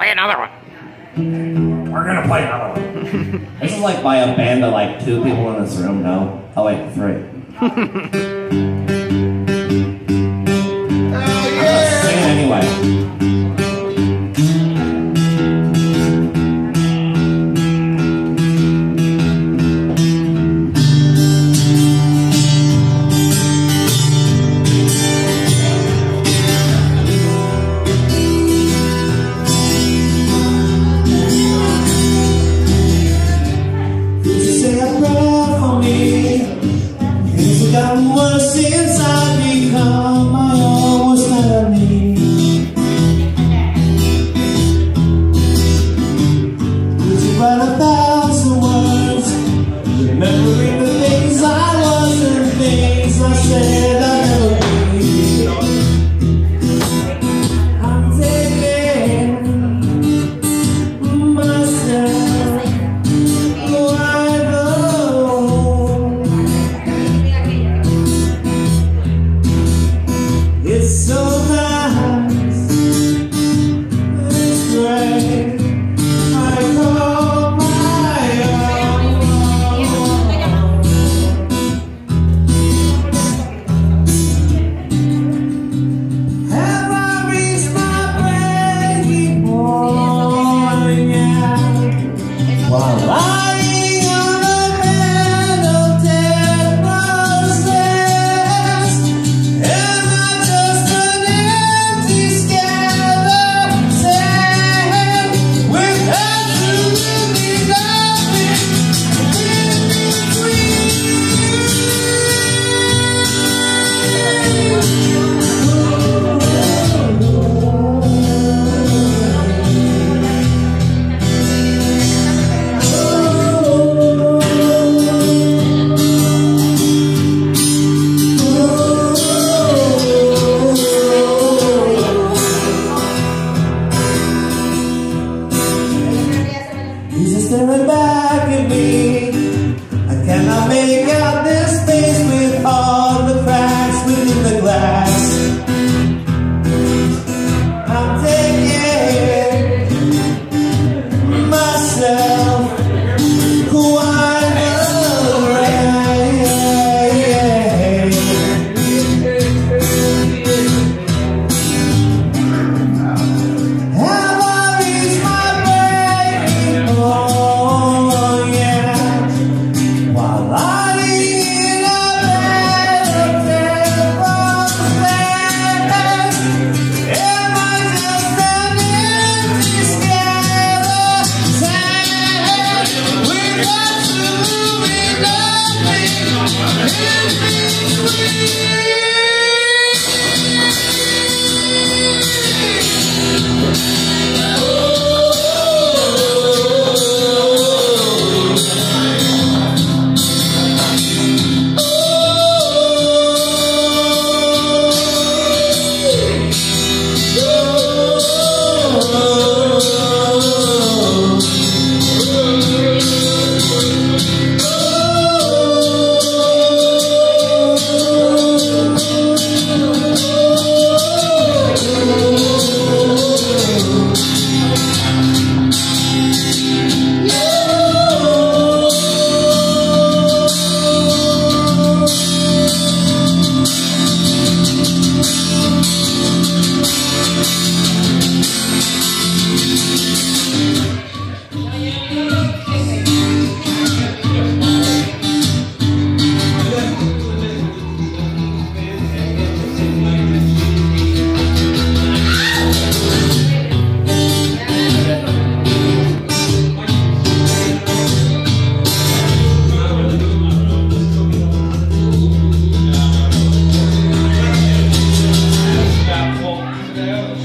Play another one. We're gonna play another one. This is like by a band of like two people in this room, no? Oh wait, three.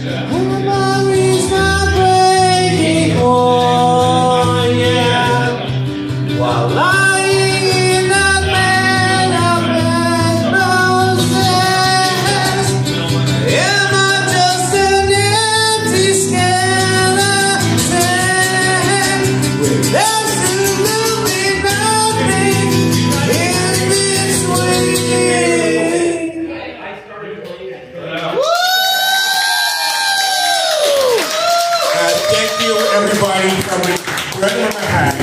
Who am I? You, everybody, from the right of my hat.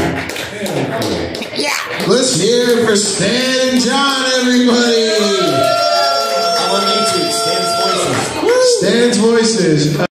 Let's hear it for Stan and Jawn, everybody. I'm on YouTube. Stan's Voices. Stan's voices.